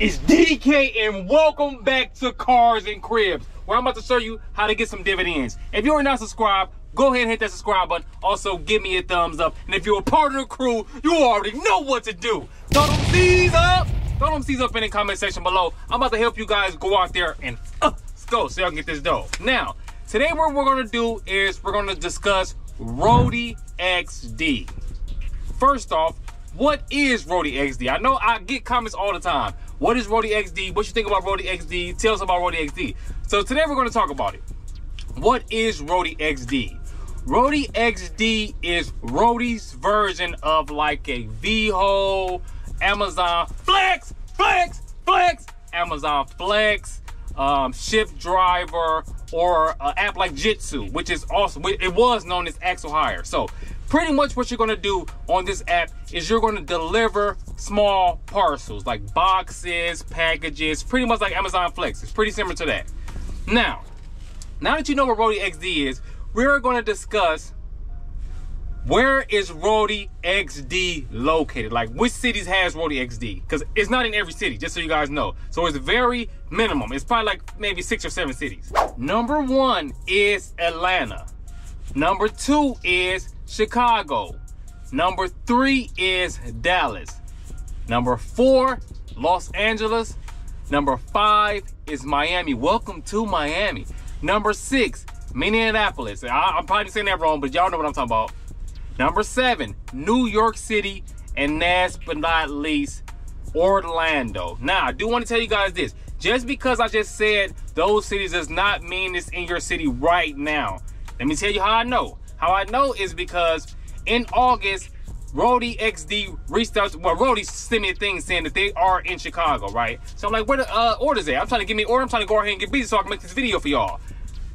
It's DK and welcome back to Cars and Cribs, where I'm about to show you how to get some dividends. If you're not subscribed, go ahead and hit that subscribe button. Also, give me a thumbs up. And if you're a part of the crew, you already know what to do. Throw them C's up. Throw them C's up in the comment section below. I'm about to help you guys go out there and uh, let's go so y'all can get this dough. Now, today what we're gonna do is we're gonna discuss Roadie XD. First off, what is Roadie XD? I know I get comments all the time. What is Roadie XD? What you think about Roadie XD? Tell us about Roadie XD. So today we're going to talk about it. What is Roadie XD? Roadie XD is Roadie's version of like a Veho, Amazon Flex, Flex, Flex, Amazon Flex, um, Shipt Driver, or an app like Jitsu, which is awesome. It was known as Axle Hire. So pretty much what you're to do on this app is you're to deliver small parcels like boxes, packages, pretty much like Amazon Flex. It's pretty similar to that. Now, now that you know what Roadie XD is, we're to discuss where is Roadie XD located? Like which cities has Roadie XD? Because it's not in every city, just so you guys know. So it's very minimum. It's probably like maybe six or seven cities. Number one is Atlanta. Number two is Chicago. Number three is Dallas. Number four, Los Angeles. Number five is Miami. Welcome to Miami. Number six, Minneapolis. I, am probably saying that wrong, but y'all know what I'm talking about. Number seven, New York City. And last but not least, Orlando. Now, I do want to tell you guys this. Just because I just said those cities does not mean it's in your city right now. Let me tell you how I know. How I know is because in August, Roadie XD reached out. Well, Roadie sent me a thing saying that they are in Chicago, right? So I'm like, where the uh, orders at? I'm trying to get me order. I'm trying to go ahead and get busy so I can make this video for y'all.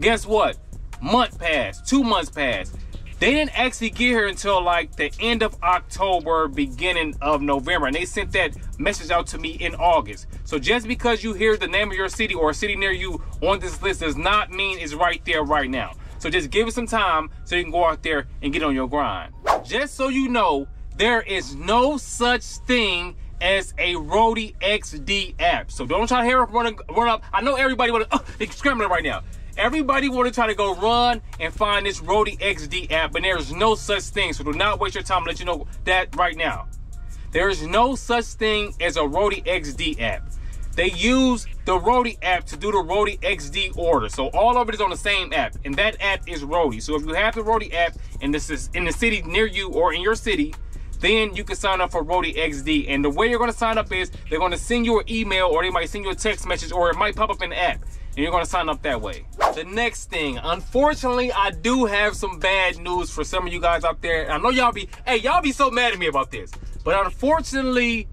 Guess what? Month passed. Two months passed. They didn't actually get here until like the end of October, beginning of November. And they sent that message out to me in August. So just because you hear the name of your city or a city near you on this list does not mean it's right there right now. So just give it some time so you can go out there and get on your grind. Just so you know, there is no such thing as a Roadie XD app. So don't try to hear run, run up. I know everybody want to, oh, uh, they're scrambling right now. Everybody want to try to go run and find this Roadie XD app, but there's no such thing. So do not waste your time. Let you know that right now. There is no such thing as a Roadie XD app. They use the Roadie app to do the Roadie XD order. So all of it is on the same app, and that app is Roadie. So if you have the Roadie app and this is in the city near you or in your city, then you can sign up for Roadie XD. And the way you're to sign up is they're to send you an email or they might send you a text message or it might pop up in the app. And you're to sign up that way. The next thing, unfortunately, I do have some bad news for some of you guys out there. I know y'all be, hey, y'all be so mad at me about this. But unfortunately,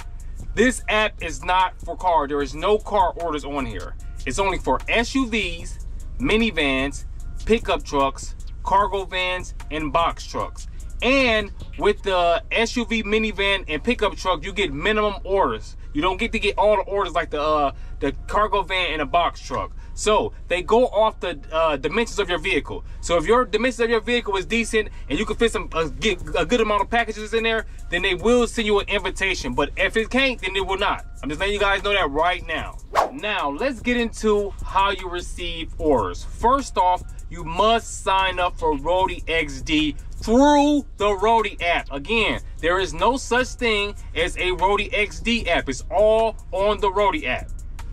this app is not for car. There is no car orders on here. It's only for SUVs, minivans, pickup trucks, cargo vans, and box trucks. And with the SUV, minivan, and pickup truck, you get minimum orders. You don't get to get all the orders like the uh, the cargo van and a box truck. So they go off the uh, dimensions of your vehicle. So if your dimensions of your vehicle is decent and you can fit some uh, get a good amount of packages in there, then they will send you an invitation. But if it can't, then it will not. I'm just letting you guys know that right now. Now let's get into how you receive orders. First off, you must sign up for Roadie XD through the Roadie app. Again, there is no such thing as a Roadie XD app. It's all on the Roadie app.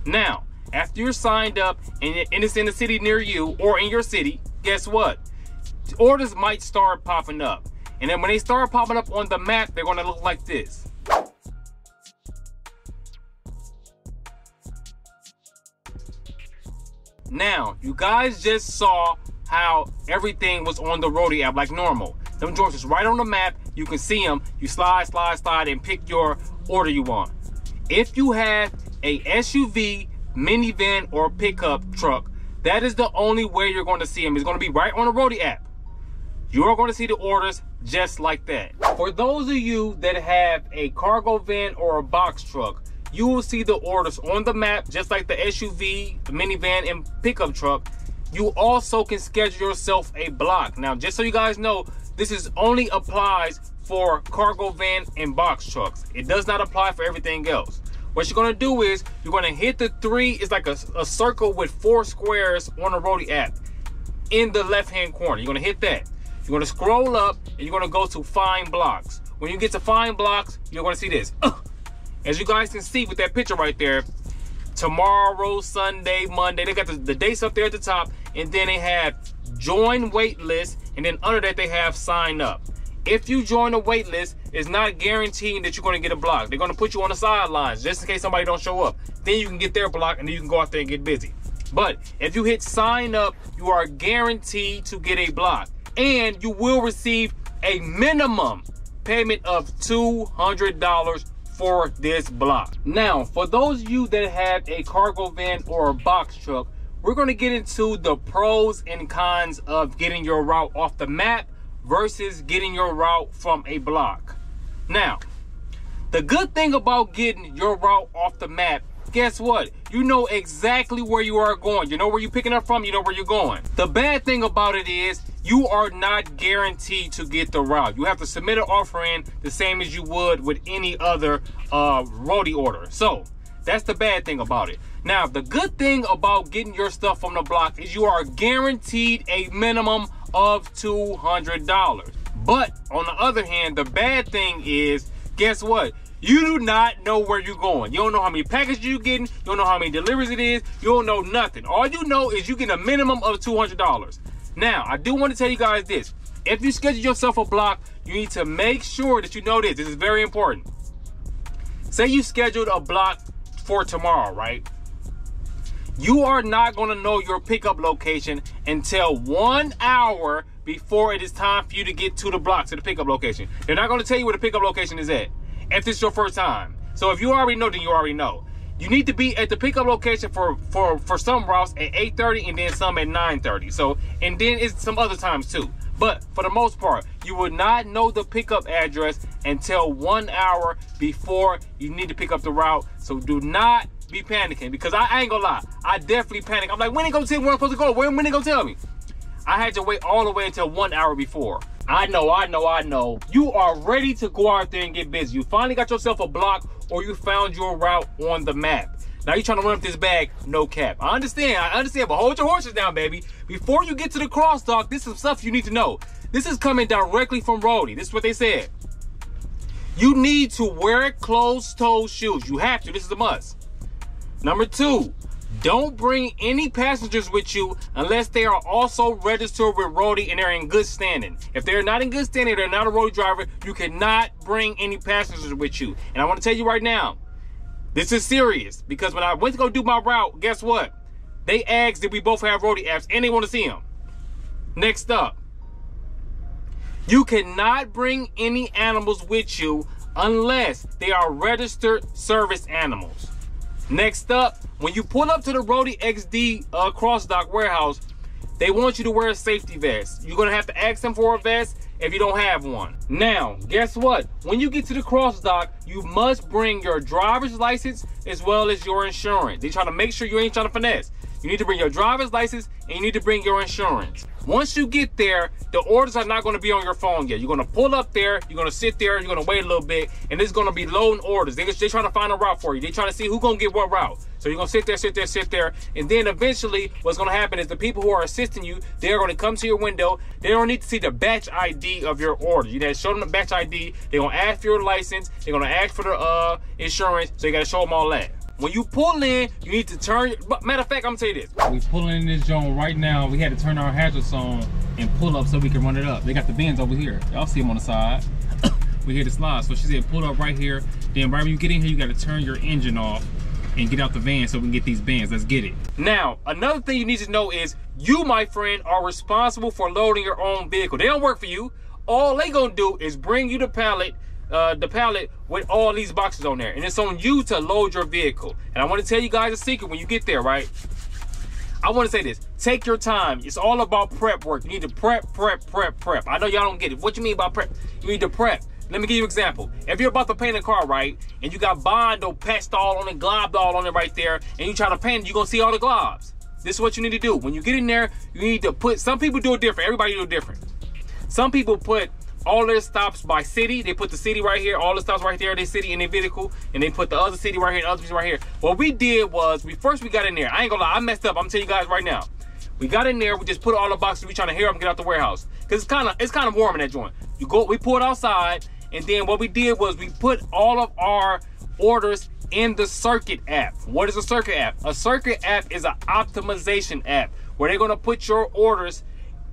Now, after you're signed up and it's in a city near you or in your city, guess what? Orders might start popping up. And then when they start popping up on the map, they're gonna look like this. Now, you guys just saw how everything was on the Roadie app like normal. Them joints is right on the map. You can see them. You slide, slide, slide, and pick your order you want. If you have a SUV minivan, or pickup truck, that is the only way you're going to see them. It's going to be right on the Roadie app. You're going to see the orders just like that. For those of you that have a cargo van or a box truck, you will see the orders on the map, just like the SUV, the minivan, and pickup truck. You also can schedule yourself a block. Now, just so you guys know, this is only applies for cargo van and box trucks. It does not apply for everything else. What you're gonna do is you're gonna hit the three. It's like a, a circle with four squares on the Roadie app in the left hand corner. You're gonna hit that. You're gonna scroll up and you're gonna go to find blocks. When you get to find blocks, you're gonna see this. As you guys can see with that picture right there, tomorrow, Sunday, Monday, they got the, the dates up there at the top, and then they have join wait list, and then under that they have sign up. If you join a wait list, it's not guaranteeing that you're going to get a block. They're going to put you on the sidelines just in case somebody don't show up. Then you can get their block, and then you can go out there and get busy. But if you hit sign up, you are guaranteed to get a block. And you will receive a minimum payment of $200 for this block. Now, for those of you that have a cargo van or a box truck, we're going to get into the pros and cons of getting your route off the map versus getting your route from a block. Now, the good thing about getting your route off the map guess what? You know exactly where you are going. You know where you're picking up from, you know where you're going. The bad thing about it is you are not guaranteed to get the route. You have to submit an offer in the same as you would with any other uh, roadie order. So that's the bad thing about it. Now, the good thing about getting your stuff from the block is you are guaranteed a minimum of $200. But on the other hand, the bad thing is, guess what? You do not know where you're going. You don't know how many packages you're getting. You don't know how many deliveries it is. You don't know nothing. All you know is you get a minimum of $200. Now, I do want to tell you guys this. If you schedule yourself a block, you need to make sure that you know this. This is very important. Say you scheduled a block for tomorrow, right? You are not going to know your pickup location until one hour before it is time for you to get to the block, to the pickup location. They're not going to tell you where the pickup location is at if it's your first time. So if you already know, then you already know. You need to be at the pickup location for for for some routes at 8:30 and then some at 9:30. So and then it's some other times too. But for the most part, you will not know the pickup address until one hour before you need to pick up the route. So do not be panicking because I, I ain't gonna lie, I definitely panic. I'm like, when they gonna tell me where I'm supposed to go? When when they gonna tell me? I had to wait all the way until one hour before. I know, I know, I know. You are ready to go out there and get busy. You finally got yourself a block or you found your route on the map. Now you're trying to run up this bag, no cap. I understand, I understand, but hold your horses down, baby. Before you get to the crossdock, this is stuff you need to know. This is coming directly from Roadie. This is what they said. You need to wear closed-toe shoes. You have to. This is a must. Number two, don't bring any passengers with you unless they are also registered with Roadie and they're in good standing. If they're not in good standing, they're not a Roadie driver, you cannot bring any passengers with you. And I want to tell you right now, this is serious because when I went to go do my route, guess what? They asked if we both have Roadie apps and they want to see them. Next up, you cannot bring any animals with you unless they are registered service animals. Next up, when you pull up to the Roadie XD uh, cross dock warehouse, they want you to wear a safety vest. You're gonna have to ask them for a vest if you don't have one. Now, guess what? When you get to the cross dock, you must bring your driver's license as well as your insurance. They try to make sure you ain't trying to finesse. You need to bring your driver's license and you need to bring your insurance. Once you get there, the orders are not going to be on your phone yet. You're going to pull up there, you're going to sit there, you're going to wait a little bit, and it's going to be loading orders. They, they're trying to find a route for you. They're trying to see who's going to get what route. So you're going to sit there, sit there, sit there, and then eventually what's going to happen is the people who are assisting you, they're going to come to your window. They don't need to see the batch ID of your order. You got to show them the batch ID. They're going to ask for your license. They're going to ask for the uh, insurance. So you got to show them all that. When you pull in, you need to turn. Matter of fact, I'm gonna tell you this. We pulling in this zone right now. We had to turn our hazards on and pull up so we can run it up. They got the bins over here. Y'all see them on the side. we hear the slide. So she said pull up right here. Then right when you get in here, you gotta turn your engine off and get out the van so we can get these bins. Let's get it. Now, another thing you need to know is you, my friend, are responsible for loading your own vehicle. They don't work for you. All they gonna do is bring you the pallet uh, the pallet with all these boxes on there. And it's on you to load your vehicle. And I want to tell you guys a secret when you get there, right? I want to say this. Take your time. It's all about prep work. You need to prep, prep, prep, prep. I know y'all don't get it. What you mean by prep? You need to prep. Let me give you an example. If you're about to paint a car, right, and you got Bondo patched all on it, globbed all on it right there, and you try to paint you're going to see all the globs. This is what you need to do. When you get in there, you need to put, some people do it different. Everybody do it different. Some people put all their stops by city. They put the city right here, all the stops right there, they city in their vehicle, and they put the other city right here and the other city right here. What we did was, we first we got in there. I ain't gonna lie, I messed up. I'm gonna tell you guys right now. We got in there, we just put all the boxes, we trying to hear them get out the warehouse. Cause it's kind of it's kind of warm in that joint. You go, we pulled outside, and then what we did was we put all of our orders in the Circuit app. What is a Circuit app? A Circuit app is an optimization app where they're gonna put your orders,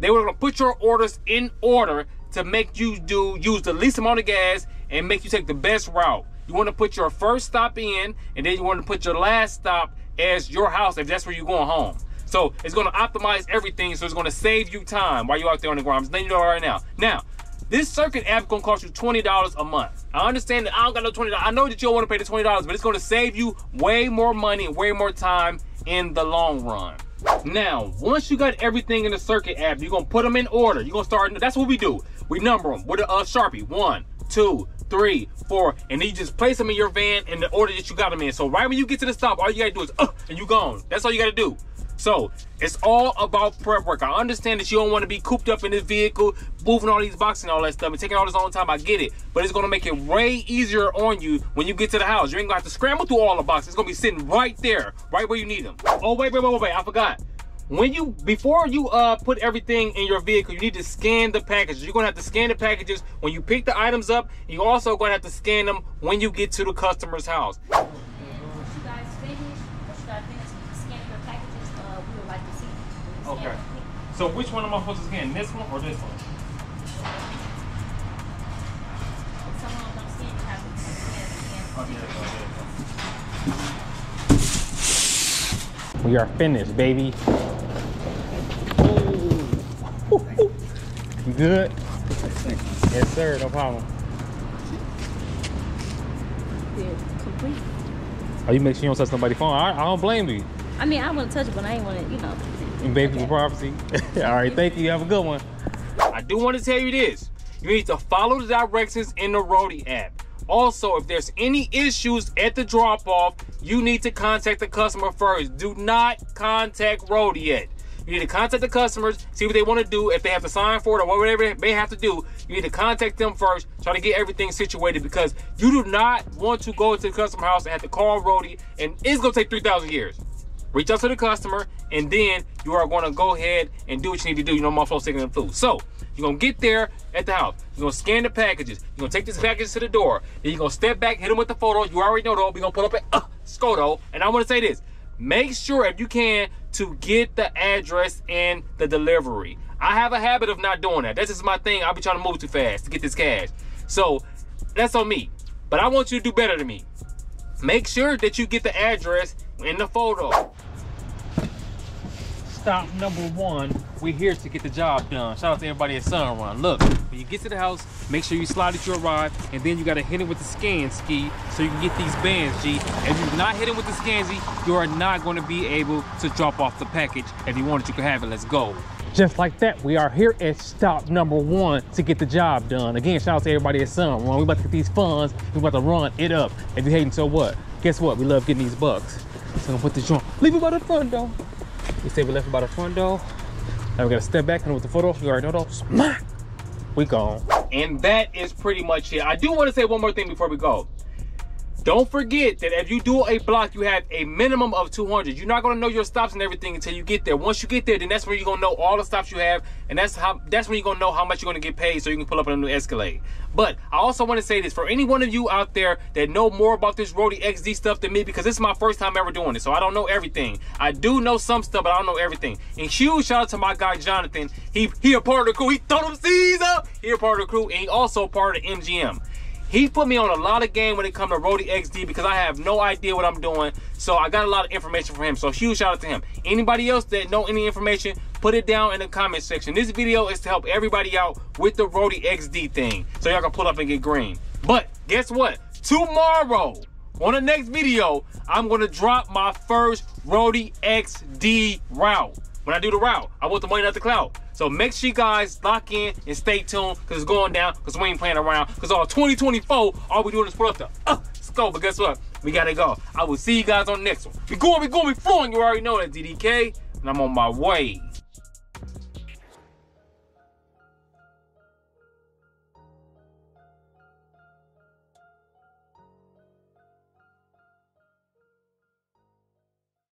they were gonna put your orders in order to make you do use the least amount of gas and make you take the best route. You want to put your first stop in, and then you want to put your last stop as your house if that's where you're going home. So it's going to optimize everything. So it's going to save you time while you're out there on the ground. I'm letting you know right now. Now, this circuit app is going to cost you $20 a month. I understand that I don't got no $20. I know that you don't want to pay the $20, but it's going to save you way more money and way more time in the long run. Now, once you got everything in the circuit app, you're gonna put them in order. You're gonna start, that's what we do. We number them with a uh, Sharpie. One, two, three, four, and then you just place them in your van in the order that you got them in. So right when you get to the stop, all you gotta do is, uh, and you gone. That's all you gotta do. So it's all about prep work. I understand that you don't want to be cooped up in this vehicle, moving all these boxes and all that stuff, and taking all this long time. I get it, but it's gonna make it way easier on you when you get to the house. You ain't gonna have to scramble through all the boxes. It's gonna be sitting right there, right where you need them. Oh wait, wait, wait, wait, wait! I forgot when you before you uh put everything in your vehicle you need to scan the packages you're gonna have to scan the packages when you pick the items up you also gonna have to scan them when you get to the customer's house okay so which one am i supposed to scan this one or this one we are finished baby You good? Yes, sir. No problem. complete. Oh, you make sure you don't touch nobody's phone. I, I don't blame you. I mean, I want to touch it, but I ain't want to, you know. Invade people's property. All right, thank you. Have a good one. I do want to tell you this. You need to follow the directions in the Roadie app. Also, if there's any issues at the drop-off, you need to contact the customer first. Do not contact Roadie yet. You need to contact the customers, see what they want to do. If they have to sign for it or whatever they have to do, you need to contact them first, try to get everything situated because you do not want to go to the customer house and have to call Roadie, and it's gonna take 3,000 years. Reach out to the customer, and then you are gonna go ahead and do what you need to do. You know, my flow's taking the food. So you're gonna get there at the house. You're gonna scan the packages. You're gonna take this package to the door. Then you're gonna step back, hit them with the photo. You already know though. We're gonna put up a uh. And I wanna say this. Make sure if you can to get the address and the delivery. I have a habit of not doing that. That's just my thing. I'll be trying to move too fast to get this cash. So that's on me. But I want you to do better than me. Make sure that you get the address in the photo stop number one, we're here to get the job done. Shout out to everybody at Sunrun. Look, when you get to the house, make sure you slide it your ride, and then you gotta hit it with the scan ski so you can get these bands, G. If you're not hitting with the scan G, you are not gonna be able to drop off the package. If you want it, you can have it. Let's go. Just like that, we are here at stop number one to get the job done. Again, shout out to everybody at Sunrun. We're about to get these funds. We're about to run it up. If you're hating, so what? Guess what? We love getting these bucks. So I'm gonna put this joint. Leave it by the front door. We say we left by the front door. Now we gotta step back and with the photo, you already know those. We gone. And that is pretty much it. I do want to say one more thing before we go. Don't forget that if you do a block, you have a minimum of 200. You're not gonna know your stops and everything until you get there. Once you get there, then that's when you're gonna know all the stops you have, and that's how that's when you're gonna know how much you're gonna get paid so you can pull up on a new Escalade. But I also want to say this for any one of you out there that know more about this Roadie XD stuff than me, because this is my first time ever doing it, so I don't know everything. I do know some stuff, but I don't know everything. And huge shout out to my guy Jonathan. He he a part of the crew. He throw them C's up. He a part of the crew, and he also part of MGM. He put me on a lot of game when it comes to Roadie XD because I have no idea what I'm doing. So I got a lot of information from him. So huge shout out to him. Anybody else that know any information, put it down in the comment section. This video is to help everybody out with the Roadie XD thing. So y'all can pull up and get green. But guess what? Tomorrow, on the next video, I'm going to drop my first Roadie XD route. When I do the route, I want the money, not the clout. So make sure you guys lock in and stay tuned because it's going down because we ain't playing around. Because all 2024, all we doing is put up the uh. But guess what? We gotta go. I will see you guys on the next one. We going, we going, we flowing. You already know that DDK, and I'm on my way.